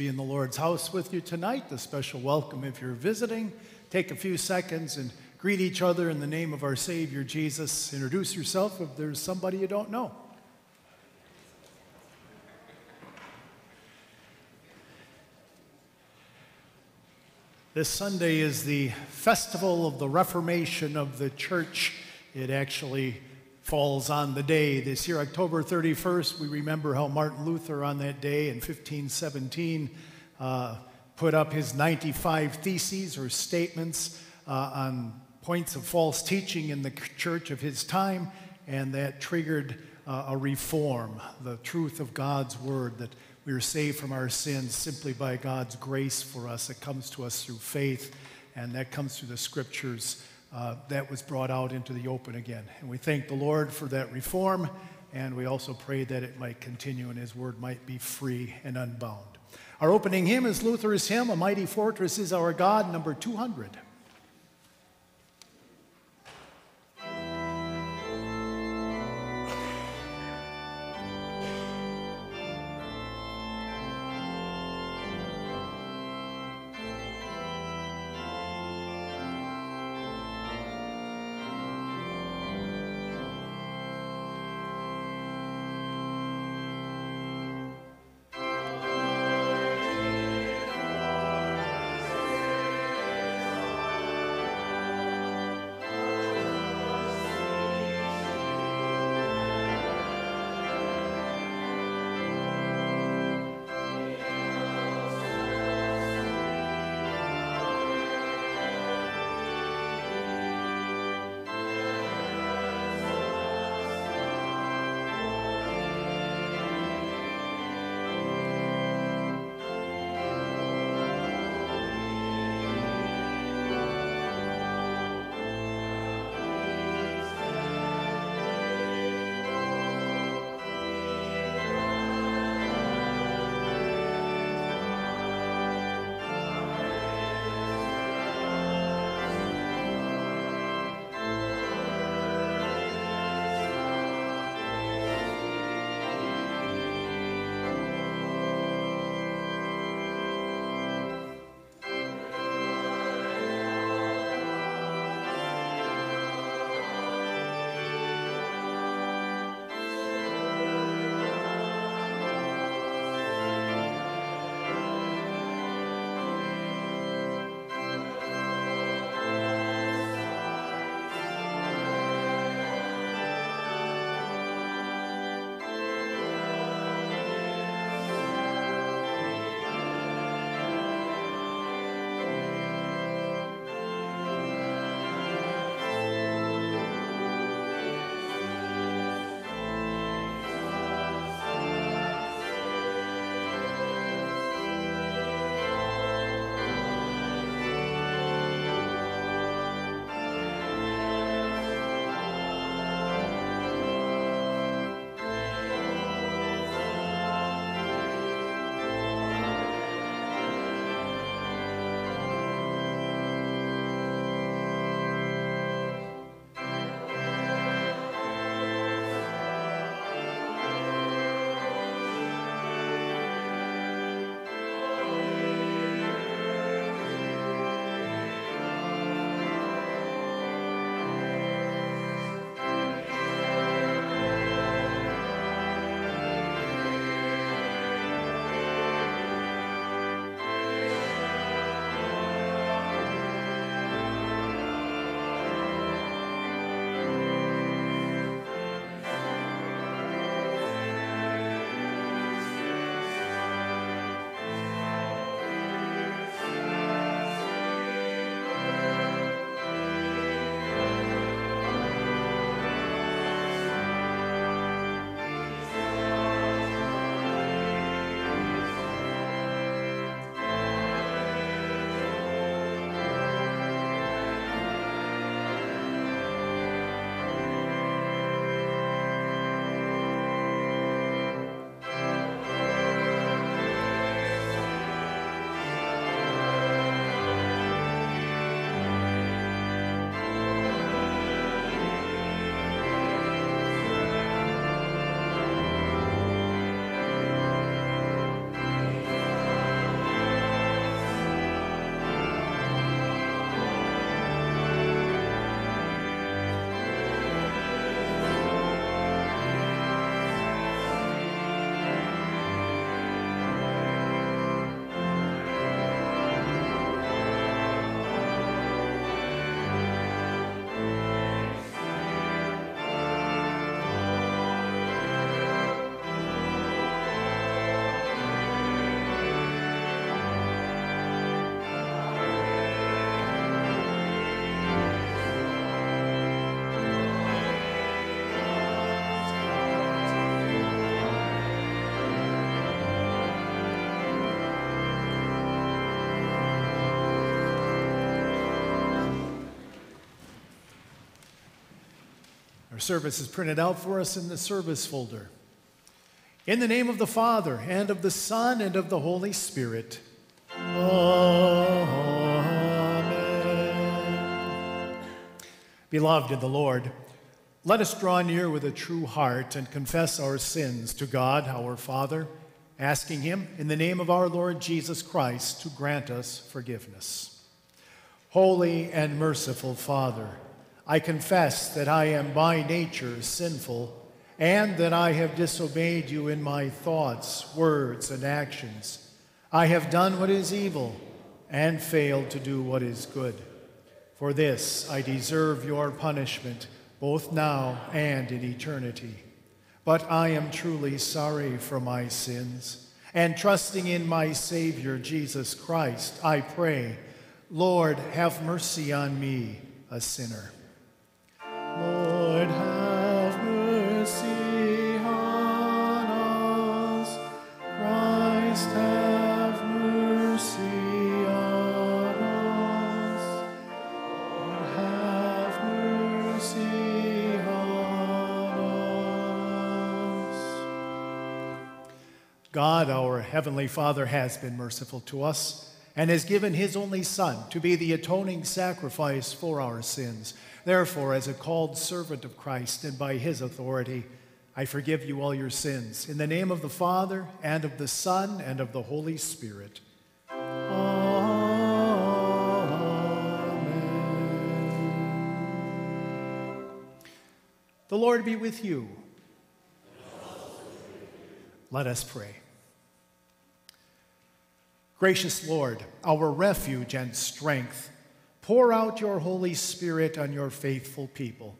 be in the Lord's house with you tonight. A special welcome if you're visiting. Take a few seconds and greet each other in the name of our Savior Jesus. Introduce yourself if there's somebody you don't know. This Sunday is the festival of the Reformation of the Church. It actually falls on the day. This year, October 31st, we remember how Martin Luther on that day in 1517 uh, put up his 95 theses or statements uh, on points of false teaching in the church of his time, and that triggered uh, a reform, the truth of God's word, that we are saved from our sins simply by God's grace for us. It comes to us through faith, and that comes through the scriptures uh, that was brought out into the open again. And we thank the Lord for that reform, and we also pray that it might continue and His word might be free and unbound. Our opening hymn is Luther's hymn, A Mighty Fortress is Our God, number 200. Service is printed out for us in the service folder. In the name of the Father, and of the Son, and of the Holy Spirit. Amen. Beloved in the Lord, let us draw near with a true heart and confess our sins to God, our Father, asking Him, in the name of our Lord Jesus Christ, to grant us forgiveness. Holy and merciful Father, I confess that I am by nature sinful and that I have disobeyed you in my thoughts, words, and actions. I have done what is evil and failed to do what is good. For this I deserve your punishment both now and in eternity. But I am truly sorry for my sins, and trusting in my Savior, Jesus Christ, I pray, Lord, have mercy on me, a sinner. God, our Heavenly Father, has been merciful to us and has given His only Son to be the atoning sacrifice for our sins. Therefore, as a called servant of Christ and by His authority, I forgive you all your sins. In the name of the Father, and of the Son, and of the Holy Spirit. Amen. The Lord be with you. Let us pray. Gracious Lord, our refuge and strength, pour out your Holy Spirit on your faithful people.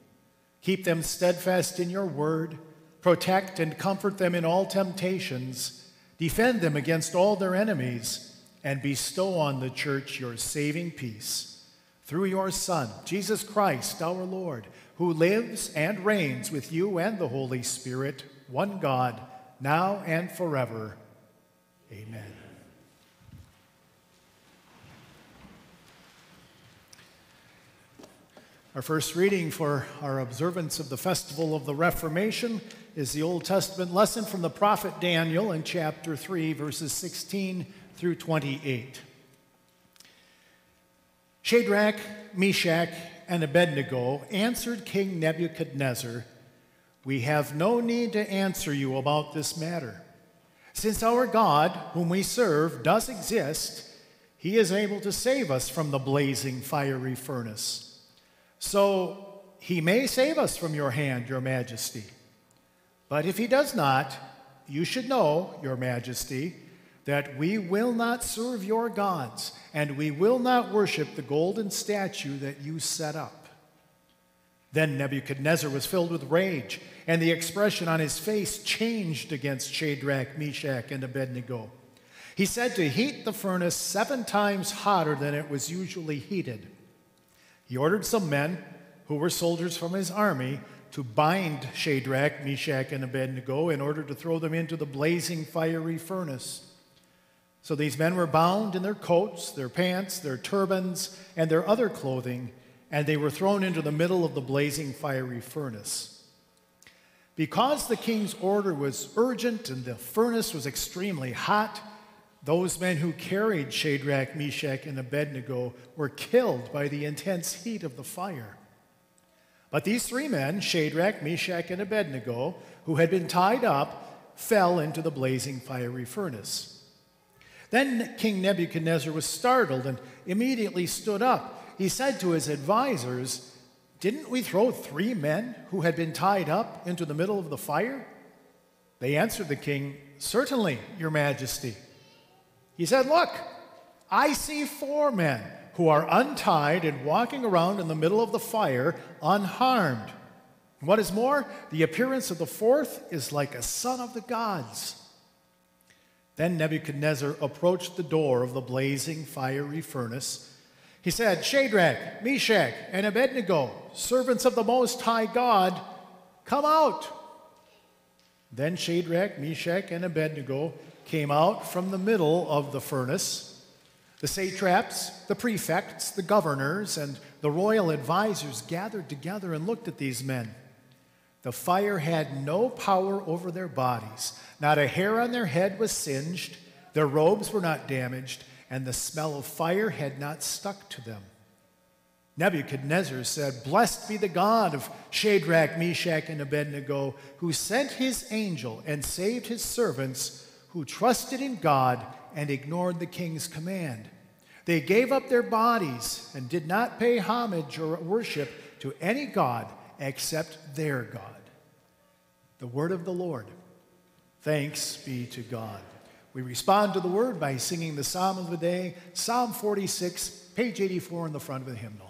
Keep them steadfast in your word, protect and comfort them in all temptations, defend them against all their enemies, and bestow on the church your saving peace. Through your Son, Jesus Christ, our Lord, who lives and reigns with you and the Holy Spirit, one God, now and forever. Amen. Our first reading for our observance of the festival of the Reformation is the Old Testament lesson from the prophet Daniel in chapter 3, verses 16 through 28. Shadrach, Meshach, and Abednego answered King Nebuchadnezzar, We have no need to answer you about this matter. Since our God, whom we serve, does exist, he is able to save us from the blazing fiery furnace. So he may save us from your hand, your majesty. But if he does not, you should know, your majesty, that we will not serve your gods, and we will not worship the golden statue that you set up. Then Nebuchadnezzar was filled with rage, and the expression on his face changed against Shadrach, Meshach, and Abednego. He said to heat the furnace seven times hotter than it was usually heated. He ordered some men who were soldiers from his army to bind Shadrach, Meshach, and Abednego in order to throw them into the blazing fiery furnace. So these men were bound in their coats, their pants, their turbans, and their other clothing, and they were thrown into the middle of the blazing fiery furnace. Because the king's order was urgent and the furnace was extremely hot, those men who carried Shadrach, Meshach, and Abednego were killed by the intense heat of the fire. But these three men, Shadrach, Meshach, and Abednego, who had been tied up, fell into the blazing fiery furnace. Then King Nebuchadnezzar was startled and immediately stood up. He said to his advisers, Didn't we throw three men who had been tied up into the middle of the fire? They answered the king, Certainly, your majesty. He said, Look, I see four men who are untied and walking around in the middle of the fire unharmed. What is more, the appearance of the fourth is like a son of the gods. Then Nebuchadnezzar approached the door of the blazing fiery furnace. He said, Shadrach, Meshach, and Abednego, servants of the Most High God, come out. Then Shadrach, Meshach, and Abednego came out from the middle of the furnace. The satraps, the prefects, the governors, and the royal advisers gathered together and looked at these men. The fire had no power over their bodies. Not a hair on their head was singed, their robes were not damaged, and the smell of fire had not stuck to them. Nebuchadnezzar said, Blessed be the God of Shadrach, Meshach, and Abednego, who sent his angel and saved his servants who trusted in God and ignored the king's command. They gave up their bodies and did not pay homage or worship to any God except their God. The word of the Lord. Thanks be to God. We respond to the word by singing the psalm of the day, Psalm 46, page 84 in the front of the hymnal.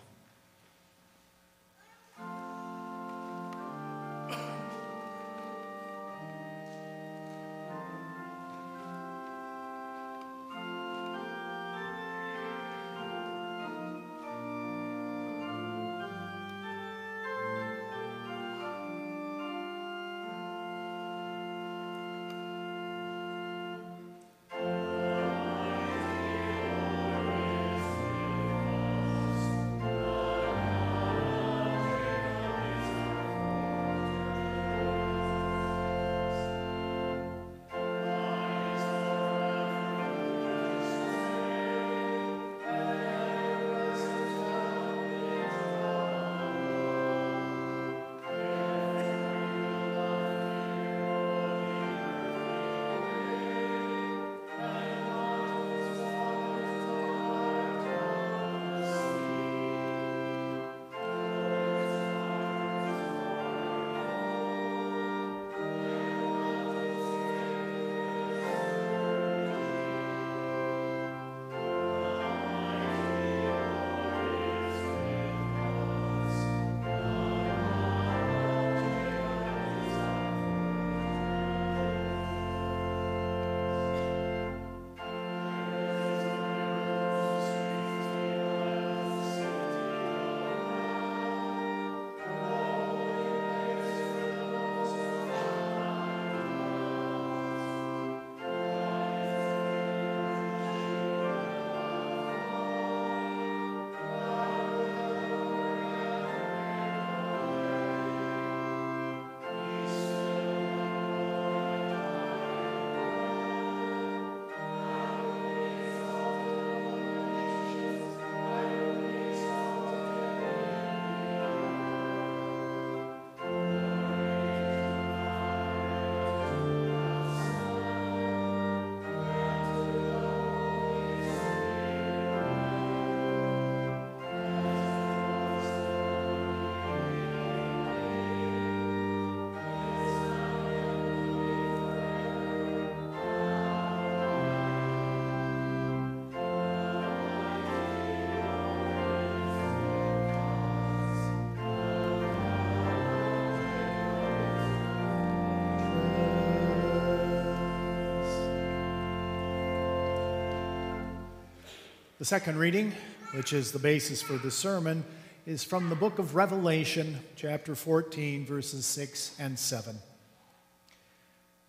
The second reading, which is the basis for the sermon, is from the book of Revelation, chapter 14, verses 6 and 7.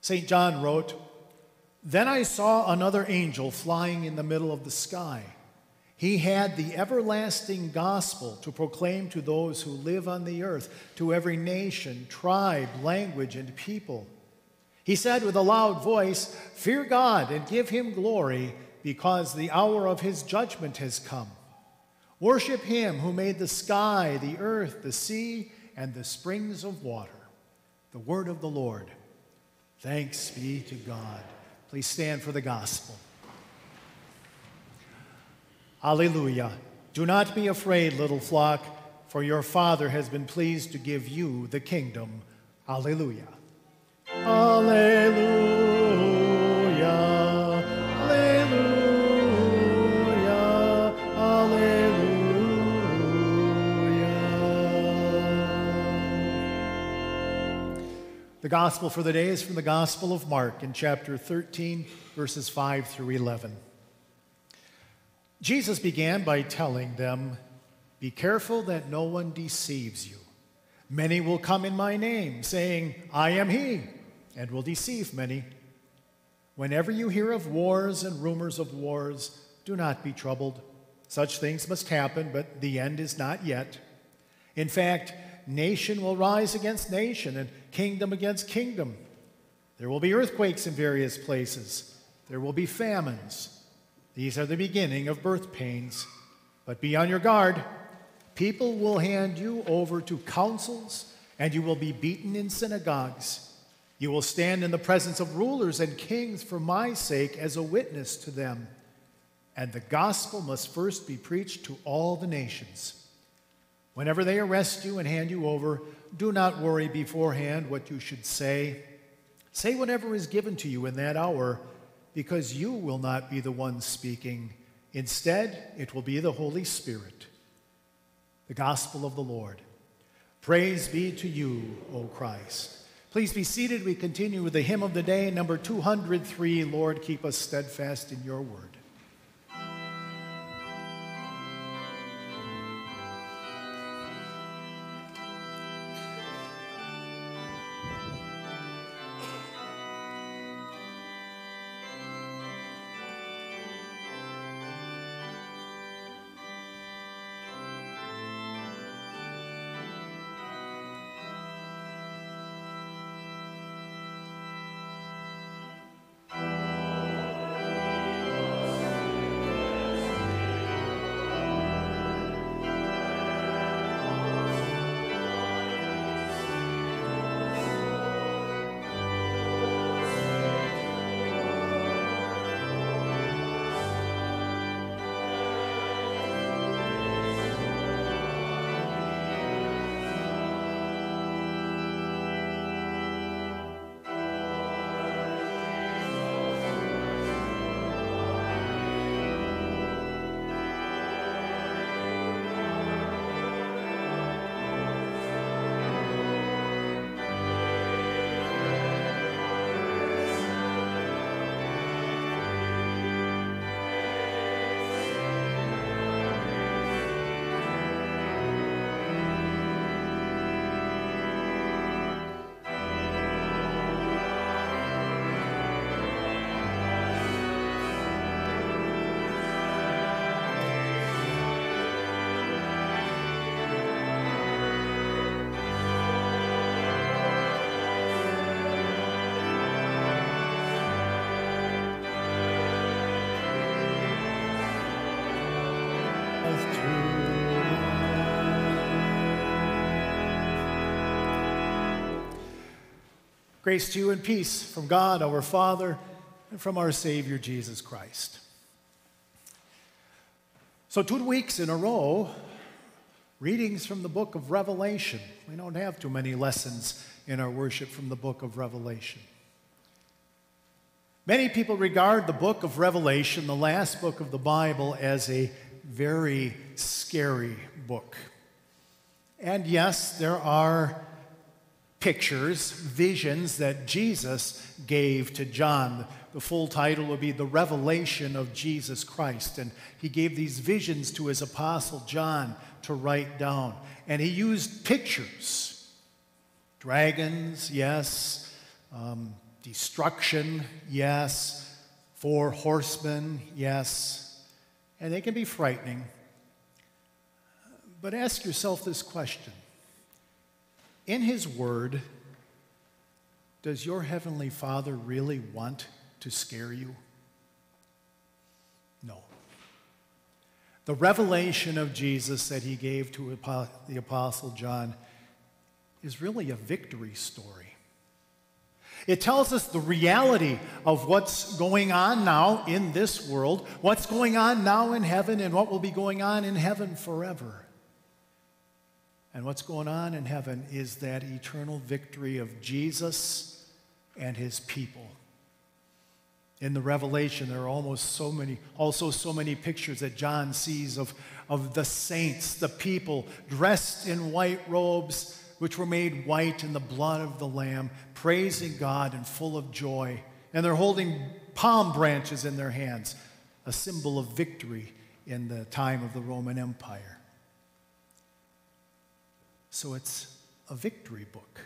St. John wrote, Then I saw another angel flying in the middle of the sky. He had the everlasting gospel to proclaim to those who live on the earth, to every nation, tribe, language, and people. He said with a loud voice, Fear God and give him glory because the hour of his judgment has come. Worship him who made the sky, the earth, the sea, and the springs of water. The word of the Lord. Thanks be to God. Please stand for the gospel. Alleluia. Do not be afraid, little flock, for your Father has been pleased to give you the kingdom. Alleluia. Alleluia. The gospel for the day is from the Gospel of Mark in chapter 13, verses 5 through 11. Jesus began by telling them, Be careful that no one deceives you. Many will come in my name, saying, I am he, and will deceive many. Whenever you hear of wars and rumors of wars, do not be troubled. Such things must happen, but the end is not yet. In fact, nation will rise against nation and kingdom against kingdom. There will be earthquakes in various places. There will be famines. These are the beginning of birth pains. But be on your guard. People will hand you over to councils, and you will be beaten in synagogues. You will stand in the presence of rulers and kings for my sake as a witness to them. And the gospel must first be preached to all the nations. Whenever they arrest you and hand you over, do not worry beforehand what you should say. Say whatever is given to you in that hour, because you will not be the one speaking. Instead, it will be the Holy Spirit. The gospel of the Lord. Praise be to you, O Christ. Please be seated. We continue with the hymn of the day, number 203 Lord, keep us steadfast in your word. Grace to you and peace from God our Father and from our Savior Jesus Christ. So, two weeks in a row, readings from the book of Revelation. We don't have too many lessons in our worship from the book of Revelation. Many people regard the book of Revelation, the last book of the Bible, as a very scary book. And yes, there are pictures, visions that Jesus gave to John. The full title would be The Revelation of Jesus Christ. And he gave these visions to his apostle John to write down. And he used pictures dragons, yes, um, destruction, yes, four horsemen, yes. And they can be frightening. But ask yourself this question in His Word, does your Heavenly Father really want to scare you? No. The revelation of Jesus that He gave to the Apostle John is really a victory story. It tells us the reality of what's going on now in this world, what's going on now in heaven, and what will be going on in heaven forever. And what's going on in heaven is that eternal victory of Jesus and his people. In the Revelation, there are almost so many, also so many pictures that John sees of, of the saints, the people dressed in white robes, which were made white in the blood of the Lamb, praising God and full of joy. And they're holding palm branches in their hands, a symbol of victory in the time of the Roman Empire. So it's a victory book.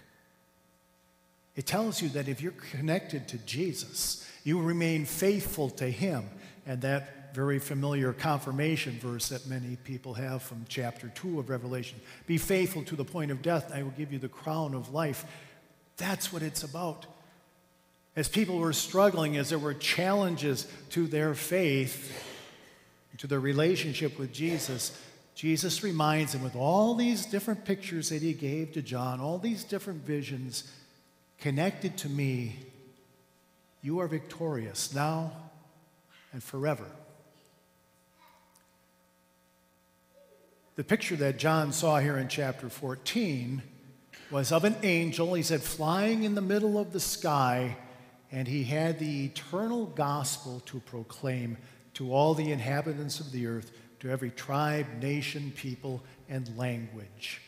It tells you that if you're connected to Jesus, you remain faithful to Him, and that very familiar confirmation verse that many people have from chapter 2 of Revelation. Be faithful to the point of death, I will give you the crown of life. That's what it's about. As people were struggling, as there were challenges to their faith, to their relationship with Jesus, Jesus reminds him with all these different pictures that he gave to John, all these different visions connected to me, you are victorious now and forever. The picture that John saw here in chapter 14 was of an angel, he said, flying in the middle of the sky, and he had the eternal gospel to proclaim to all the inhabitants of the earth, to every tribe, nation, people, and language.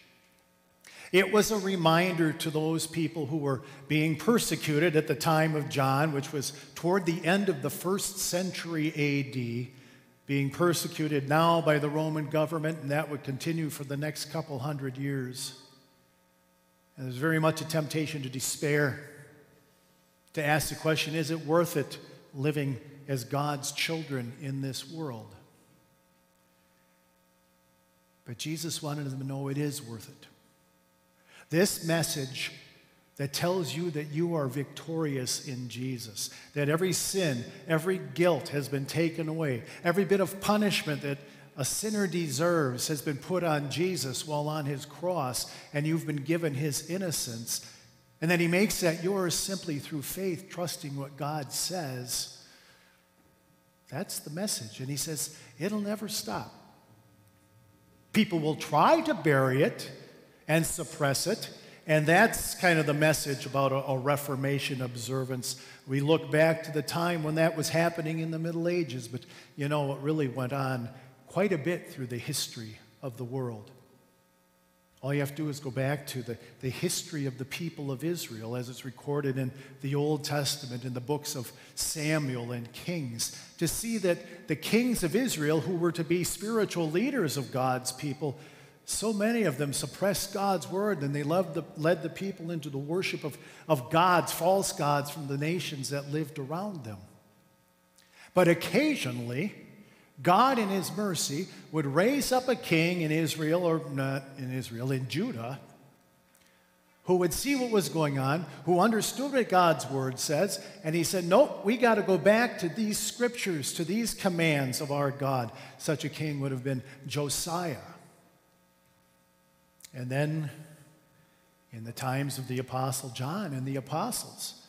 It was a reminder to those people who were being persecuted at the time of John, which was toward the end of the first century AD, being persecuted now by the Roman government, and that would continue for the next couple hundred years. And there's very much a temptation to despair, to ask the question is it worth it living as God's children in this world? But Jesus wanted them to know it is worth it. This message that tells you that you are victorious in Jesus, that every sin, every guilt has been taken away, every bit of punishment that a sinner deserves has been put on Jesus while on his cross, and you've been given his innocence. And that he makes that yours simply through faith, trusting what God says. That's the message. And he says, it'll never stop. People will try to bury it and suppress it. And that's kind of the message about a, a, Reformation observance. We look back to the time when that was happening in the Middle Ages, but you know, it really went on quite a bit through the history of the world. All you have to do is go back to the, the history of the people of Israel as it's recorded in the Old Testament, in the books of Samuel and Kings, to see that the kings of Israel, who were to be spiritual leaders of God's people, so many of them suppressed God's word and they the, led the people into the worship of, of gods, false gods from the nations that lived around them. But occasionally, God, in His mercy, would raise up a king in Israel, or not in Israel, in Judah, who would see what was going on, who understood what God's word says, and he said, Nope, we got to go back to these scriptures, to these commands of our God. Such a king would have been Josiah. And then in the times of the Apostle John and the apostles,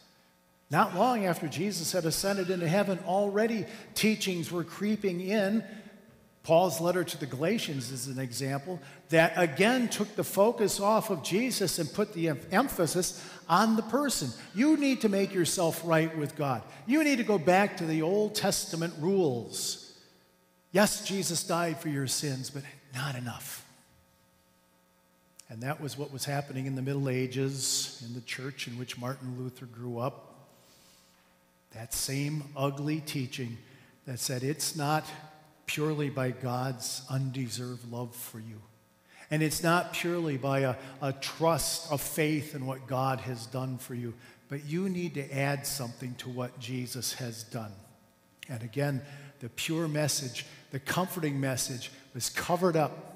not long after Jesus had ascended into heaven, already teachings were creeping in. Paul's letter to the Galatians is an example that again took the focus off of Jesus and put the emphasis on the person. You need to make yourself right with God. You need to go back to the Old Testament rules. Yes, Jesus died for your sins, but not enough. And that was what was happening in the Middle Ages in the church in which Martin Luther grew up. That same ugly teaching that said it's not purely by God's undeserved love for you. And it's not purely by a, a trust, of faith in what God has done for you, but you need to add something to what Jesus has done. And again, the pure message, the comforting message, was covered up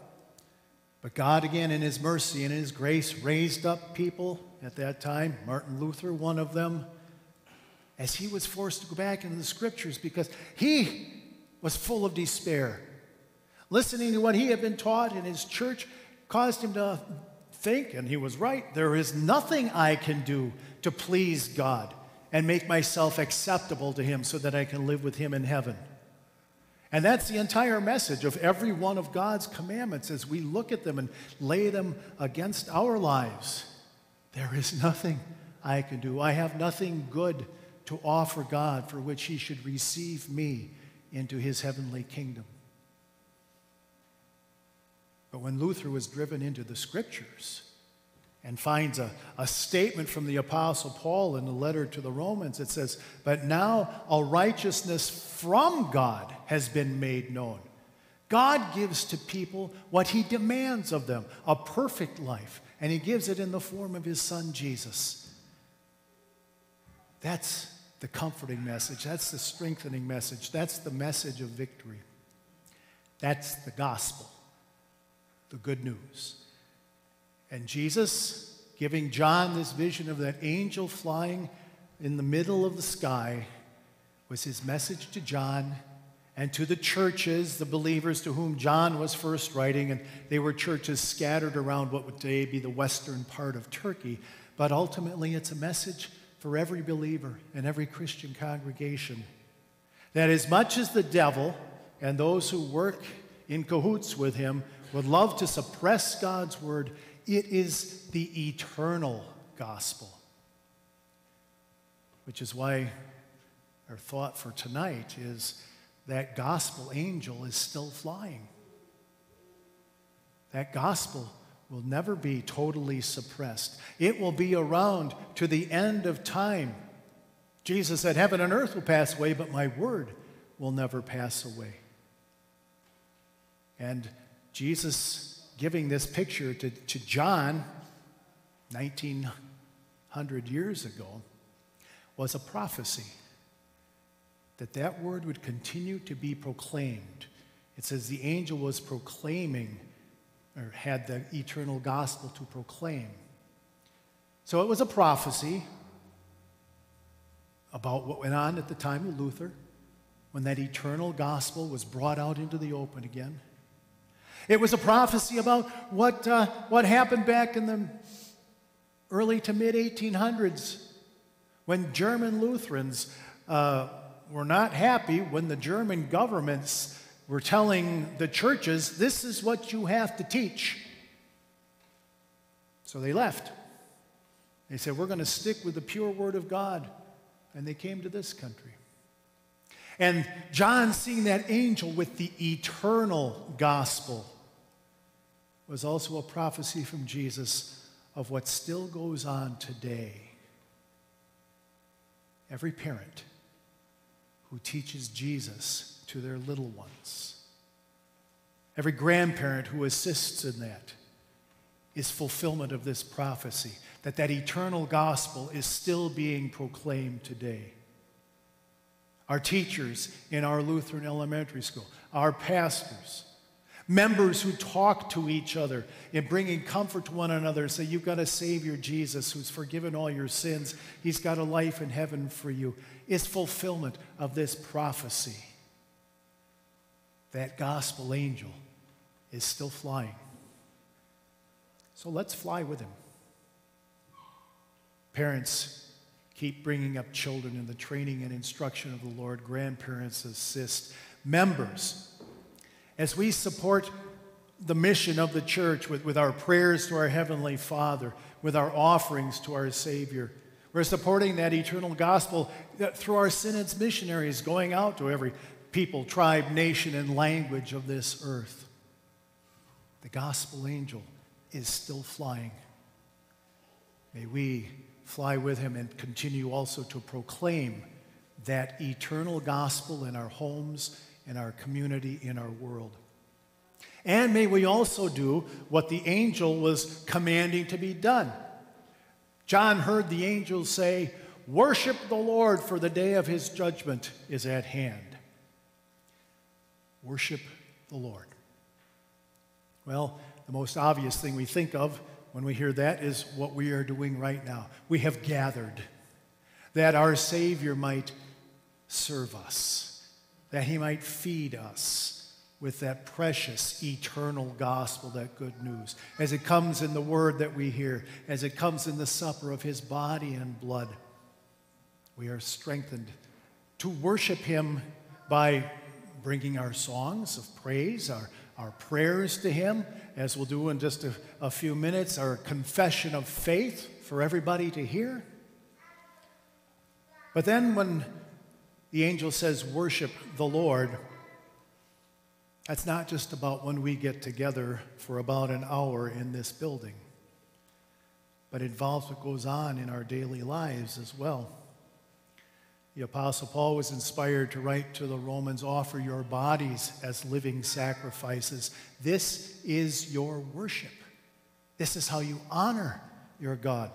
but God, again, in His mercy and in His grace, raised up people at that time, Martin Luther, one of them, as he was forced to go back into the scriptures because he was full of despair. Listening to what he had been taught in his church caused him to think, and he was right, there is nothing I can do to please God and make myself acceptable to Him so that I can live with Him in heaven. And that's the entire message of every one of God's commandments as we look at them and lay them against our lives. There is nothing I can do. I have nothing good to offer God for which He should receive me into His heavenly kingdom. But when Luther was driven into the scriptures, and finds a, a statement from the Apostle Paul in the letter to the Romans. It says, But now a righteousness from God has been made known. God gives to people what he demands of them a perfect life, and he gives it in the form of his son Jesus. That's the comforting message. That's the strengthening message. That's the message of victory. That's the gospel, the good news. And Jesus, giving John this vision of that angel flying in the middle of the sky, was his message to John and to the churches, the believers to whom John was first writing. And they were churches scattered around what would today be the western part of Turkey. But ultimately, it's a message for every believer and every Christian congregation that as much as the devil and those who work in cahoots with him would love to suppress God's word, it is the eternal gospel. Which is why our thought for tonight is that gospel angel is still flying. That gospel will never be totally suppressed. It will be around to the end of time. Jesus said, Heaven and earth will pass away, but my word will never pass away. And Jesus giving this picture to, to John 1900 years ago was a prophecy that that word would continue to be proclaimed. It says the angel was proclaiming or had the eternal gospel to proclaim. So it was a prophecy about what went on at the time of Luther when that eternal gospel was brought out into the open again. It was a prophecy about what, uh, what happened back in the early to mid 1800s when German Lutherans uh, were not happy when the German governments were telling the churches, this is what you have to teach. So they left. They said, we're going to stick with the pure word of God. And they came to this country. And John, seeing that angel with the eternal gospel, was also a prophecy from Jesus of what still goes on today. Every parent who teaches Jesus to their little ones. Every grandparent who assists in that is fulfillment of this prophecy that that eternal gospel is still being proclaimed today. Our teachers in our Lutheran elementary school, our pastors, members who talk to each other in bringing comfort to one another say, You've got a Savior, Jesus, who's forgiven all your sins. He's got a life in heaven for you. Is fulfillment of this prophecy that gospel angel is still flying. So let's fly with him. Parents, keep bringing up children in the training and instruction of the Lord. Grandparents, assist. Members, as we support the mission of the church with, with our prayers to our Heavenly Father, with our offerings to our Savior, we're supporting that eternal gospel through our synods missionaries going out to every people, tribe, nation, and language of this earth. The gospel angel is still flying. May we fly with him and continue also to proclaim that eternal gospel in our homes, in our community, in our world. And may we also do what the angel was commanding to be done. John heard the angel say, Worship the Lord, for the day of his judgment is at hand worship the Lord. Well, the most obvious thing we think of when we hear that is what we are doing right now. We have gathered that our Savior might serve us, that He might feed us with that precious eternal gospel, that good news, as it comes in the word that we hear, as it comes in the supper of His body and blood. We are strengthened to worship Him by bringing our songs of praise, our, our prayers to Him, as we'll do in just a, a few minutes, our confession of faith for everybody to hear. But then when the angel says, worship the Lord, that's not just about when we get together for about an hour in this building, but involves what goes on in our daily lives as well. The Apostle Paul was inspired to write to the Romans offer your bodies as living sacrifices. This is your worship. This is how you honor your God.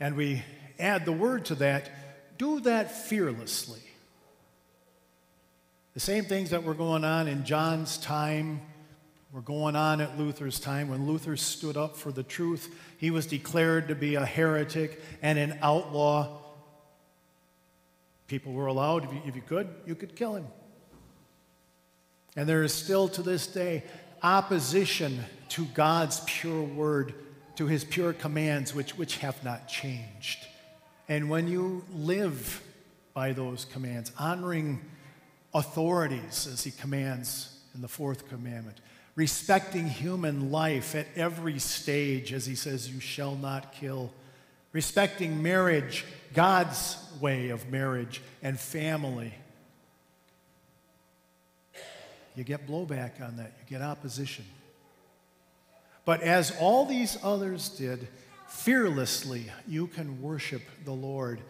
And we add the word to that do that fearlessly. The same things that were going on in John's time were going on at Luther's time. When Luther stood up for the truth, he was declared to be a heretic and an outlaw. People were allowed, if you, if you could, you could kill him. And there is still to this day opposition to God's pure word, to his pure commands, which, which have not changed. And when you live by those commands, honoring authorities as he commands in the fourth commandment, respecting human life at every stage, as he says, You shall not kill, respecting marriage, God's way of marriage, and family. You get blowback on that, you get opposition. But as all these others did, fearlessly, you can worship the Lord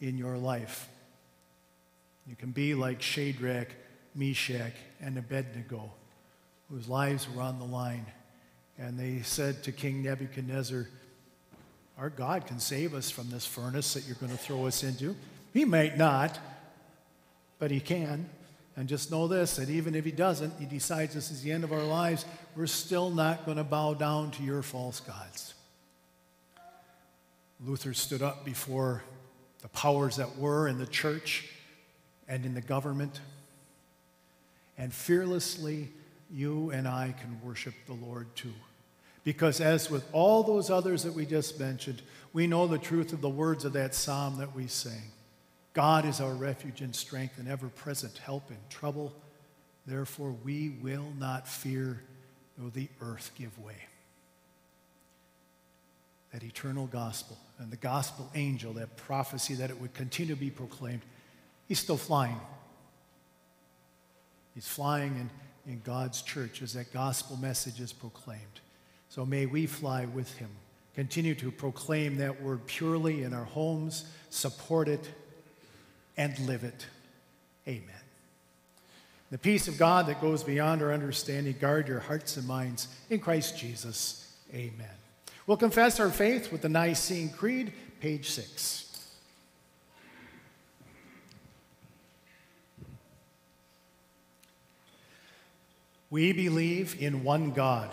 in your life. You can be like Shadrach, Meshach, and Abednego, whose lives were on the line. And they said to King Nebuchadnezzar, Our God can save us from this furnace that you're going to throw us into. He might not, but He can. And just know this that even if He doesn't, He decides this is the end of our lives, we're still not going to bow down to your false gods. Luther stood up before the powers that were in the church and in the government. And fearlessly, you and I can worship the Lord too. Because, as with all those others that we just mentioned, we know the truth of the words of that psalm that we sang God is our refuge and strength and ever present help in trouble. Therefore, we will not fear though the earth give way that eternal gospel and the gospel angel, that prophecy that it would continue to be proclaimed, he's still flying. He's flying in, in God's church as that gospel message is proclaimed. So may we fly with him, continue to proclaim that word purely in our homes, support it, and live it. Amen. The peace of God that goes beyond our understanding, guard your hearts and minds in Christ Jesus. Amen. We'll confess our faith with the Nicene Creed, page 6. We believe in one God,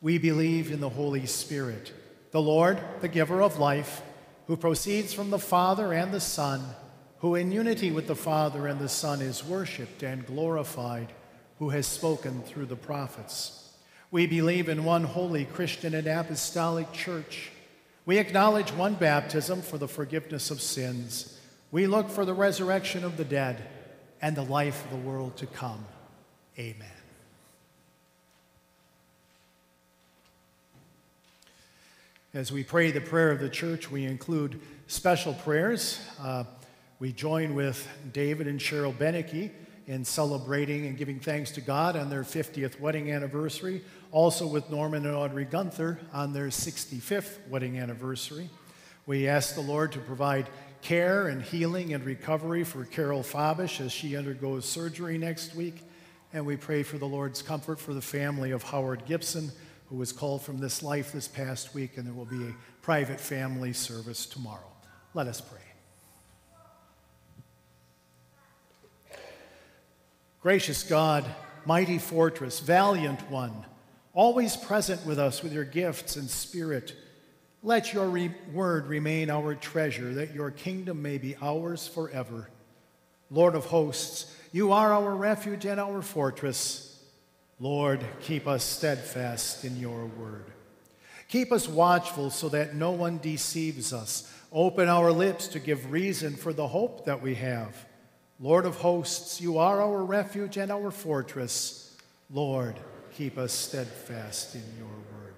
We believe in the Holy Spirit, the Lord, the giver of life, who proceeds from the Father and the Son, who in unity with the Father and the Son is worshiped and glorified, who has spoken through the prophets. We believe in one holy Christian and apostolic church. We acknowledge one baptism for the forgiveness of sins. We look for the resurrection of the dead and the life of the world to come. Amen. As we pray the prayer of the church, we include special prayers. Uh, we join with David and Cheryl Beneke in celebrating and giving thanks to God on their 50th wedding anniversary also with Norman and Audrey Gunther on their 65th wedding anniversary. We ask the Lord to provide care and healing and recovery for Carol Fabish as she undergoes surgery next week. And we pray for the Lord's comfort for the family of Howard Gibson, who was called from this life this past week, and there will be a private family service tomorrow. Let us pray. Gracious God, mighty fortress, valiant one, always present with us with your gifts and spirit. Let your re- word remain our treasure, that your kingdom may be ours forever. Lord of hosts, you are our refuge and our fortress. Lord, keep us steadfast in your word. Keep us watchful so that no one deceives us. Open our lips to give reason for the hope that we have. Lord of hosts, you are our refuge and our fortress. Lord, keep us steadfast in your word.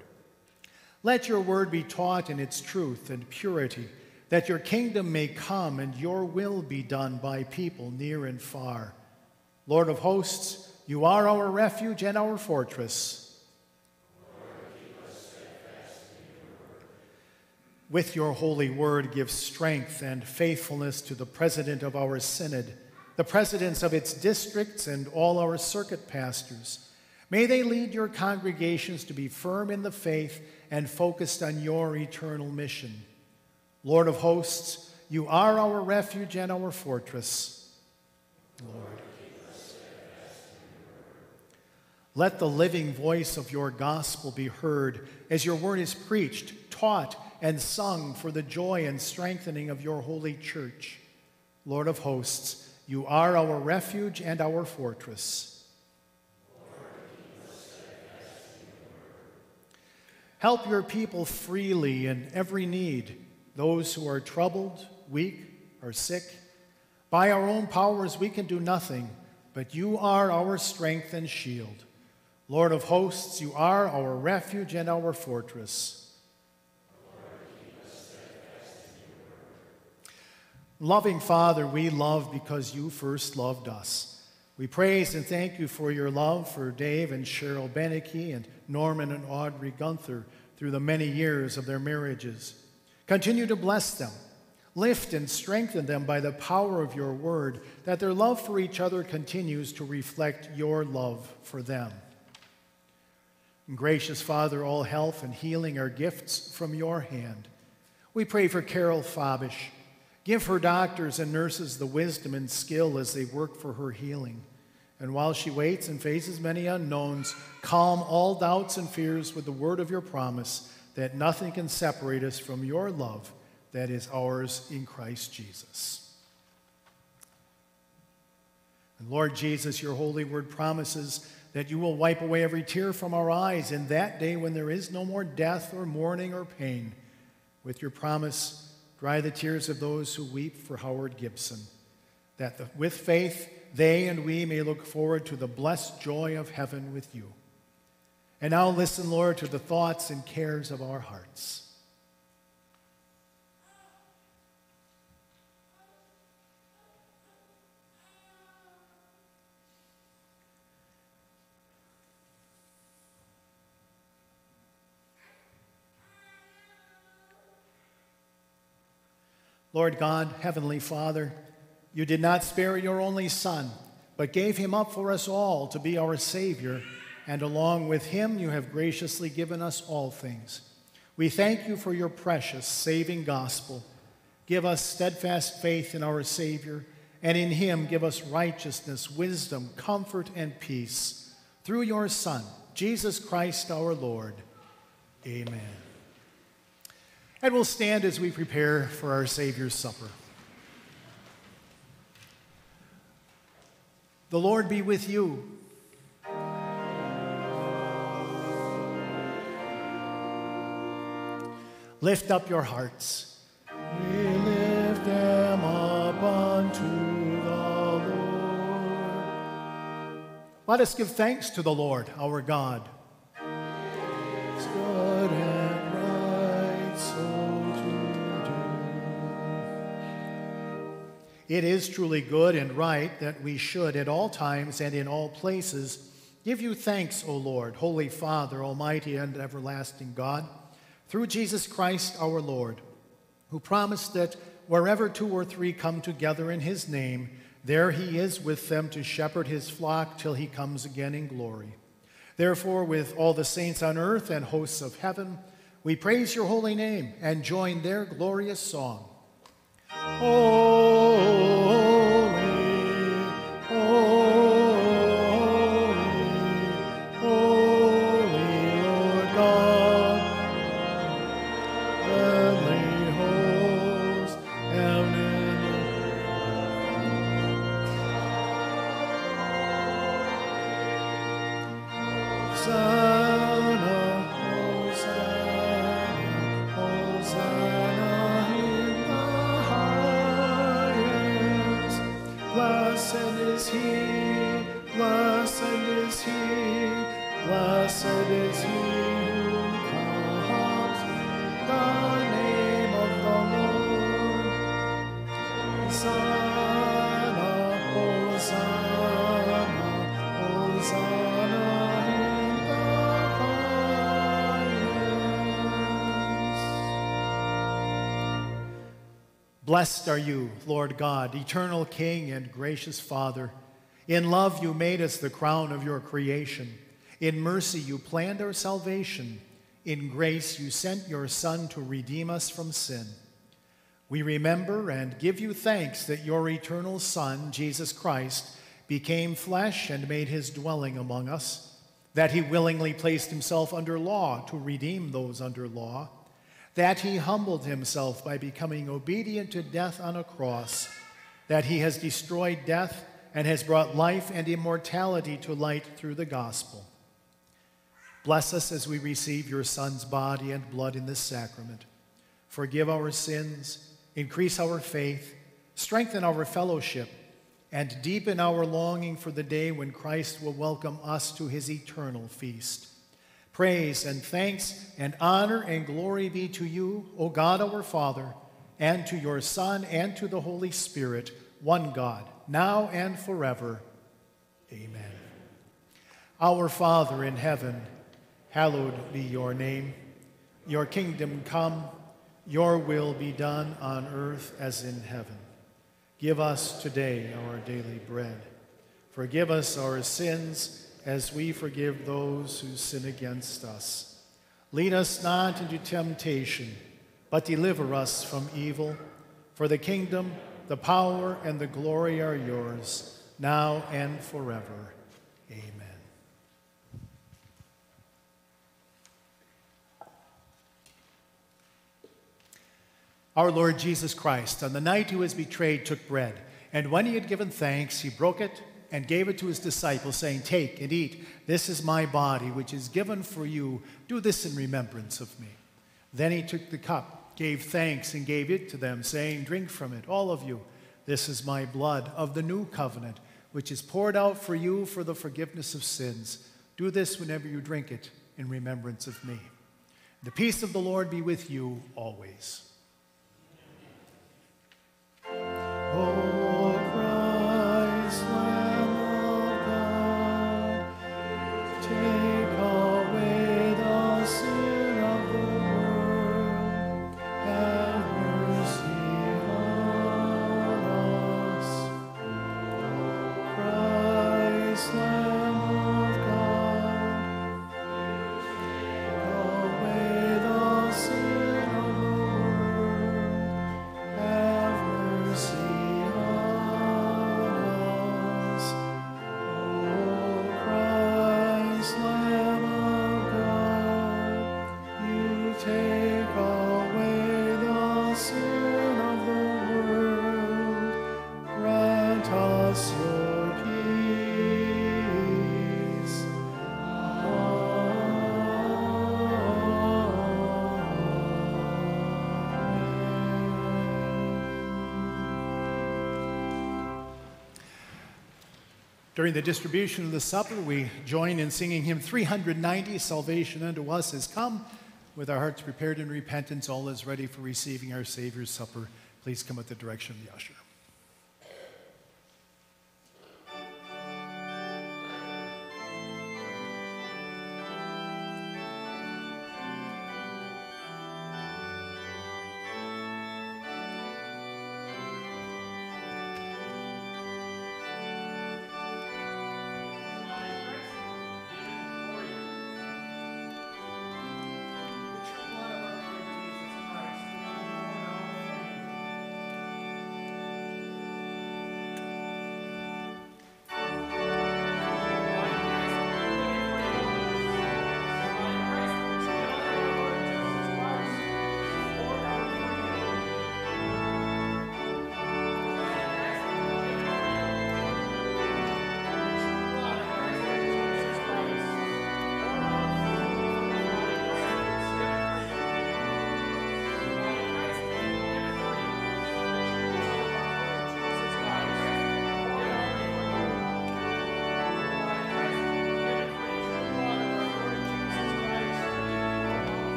Let your word be taught in its truth and purity, that your kingdom may come and your will be done by people near and far. Lord of hosts, you are our refuge and our fortress. with your holy word, give strength and faithfulness to the president of our synod, the presidents of its districts, and all our circuit pastors. May they lead your congregations to be firm in the faith and focused on your eternal mission. Lord of hosts, you are our refuge and our fortress. Lord. Let the living voice of your gospel be heard as your word is preached, taught, and sung for the joy and strengthening of your holy church. Lord of hosts, you are our refuge and our fortress. Help your people freely in every need, those who are troubled, weak, or sick. By our own powers, we can do nothing, but you are our strength and shield. Lord of hosts, you are our refuge and our fortress. Loving Father, we love because you first loved us. We praise and thank you for your love for Dave and Cheryl Beneke and Norman and Audrey Gunther through the many years of their marriages. Continue to bless them, lift and strengthen them by the power of your word, that their love for each other continues to reflect your love for them. Gracious Father, all health and healing are gifts from your hand. We pray for Carol Fabish Give her doctors and nurses the wisdom and skill as they work for her healing. And while she waits and faces many unknowns, calm all doubts and fears with the word of your promise that nothing can separate us from your love that is ours in Christ Jesus. And Lord Jesus, your holy word promises that you will wipe away every tear from our eyes in that day when there is no more death or mourning or pain. With your promise, Dry the tears of those who weep for Howard Gibson, that the, with faith they and we may look forward to the blessed joy of heaven with you. And now listen, Lord, to the thoughts and cares of our hearts. Lord God, Heavenly Father, you did not spare your only Son, but gave him up for us all to be our Savior, and along with him you have graciously given us all things. We thank you for your precious saving gospel. Give us steadfast faith in our Savior, and in him give us righteousness, wisdom, comfort, and peace. Through your Son, Jesus Christ our Lord. Amen. And we'll stand as we prepare for our Savior's supper. The Lord be with you. Lift up your hearts. We lift them up unto the Lord. Let us give thanks to the Lord our God. It is truly good and right that we should at all times and in all places give you thanks, O Lord, Holy Father, Almighty and everlasting God, through Jesus Christ our Lord, who promised that wherever two or three come together in his name, there he is with them to shepherd his flock till he comes again in glory. Therefore, with all the saints on earth and hosts of heaven, we praise your holy name and join their glorious song. Is Blessed are you, Lord God, eternal King and gracious Father. In love, you made us the crown of your creation. In mercy, you planned our salvation. In grace, you sent your Son to redeem us from sin. We remember and give you thanks that your eternal Son, Jesus Christ, became flesh and made his dwelling among us, that he willingly placed himself under law to redeem those under law, that he humbled himself by becoming obedient to death on a cross, that he has destroyed death and has brought life and immortality to light through the gospel. Bless us as we receive your Son's body and blood in this sacrament. Forgive our sins, increase our faith, strengthen our fellowship, and deepen our longing for the day when Christ will welcome us to his eternal feast. Praise and thanks and honor and glory be to you, O God our Father, and to your Son and to the Holy Spirit, one God, now and forever. Amen. Our Father in heaven, hallowed be your name. Your kingdom come, your will be done on earth as in heaven. Give us today our daily bread. Forgive us our sins as we forgive those who sin against us. Lead us not into temptation, but deliver us from evil. For the kingdom, the power, and the glory are yours, now and forever. Amen. Our Lord Jesus Christ, on the night he was betrayed, took bread, and when he had given thanks, he broke it and gave it to his disciples, saying, Take and eat. This is my body, which is given for you. Do this in remembrance of me. Then he took the cup, gave thanks, and gave it to them, saying, Drink from it, all of you. This is my blood of the new covenant, which is poured out for you for the forgiveness of sins. Do this whenever you drink it in remembrance of me. The peace of the Lord be with you always. O During the distribution of the supper, we join in singing hymn 390, Salvation unto us has come. With our hearts prepared in repentance, all is ready for receiving our Savior's supper. Please come at the direction of the usher.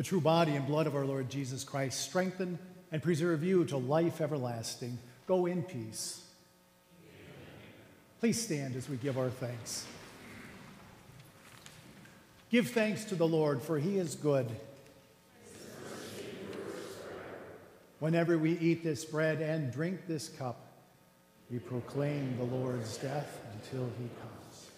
The true body and blood of our Lord Jesus Christ strengthen and preserve you to life everlasting. Go in peace. Please stand as we give our thanks. Give thanks to the Lord, for he is good. Whenever we eat this bread and drink this cup, we proclaim the Lord's death until he comes.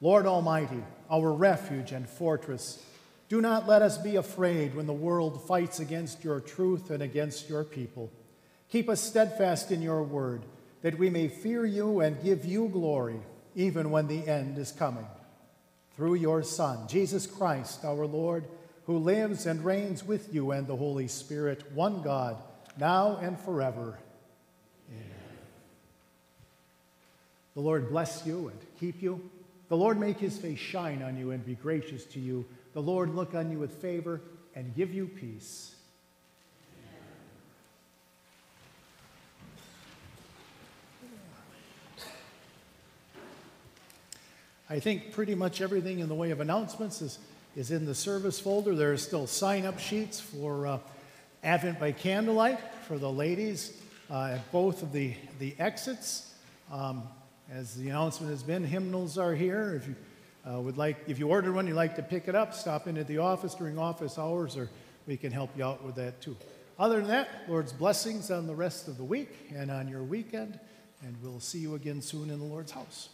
Lord Almighty, our refuge and fortress, do not let us be afraid when the world fights against your truth and against your people. Keep us steadfast in your word, that we may fear you and give you glory, even when the end is coming. Through your Son, Jesus Christ, our Lord, who lives and reigns with you and the Holy Spirit, one God, now and forever. Amen. The Lord bless you and keep you. The Lord make his face shine on you and be gracious to you. The Lord look on you with favor and give you peace. I think pretty much everything in the way of announcements is, is in the service folder. There are still sign up sheets for uh, Advent by Candlelight for the ladies uh, at both of the, the exits. Um, as the announcement has been, hymnals are here. If you uh, would like, if you ordered one, you'd like to pick it up, stop in at the office during office hours, or we can help you out with that too. Other than that, Lord's blessings on the rest of the week and on your weekend, and we'll see you again soon in the Lord's house.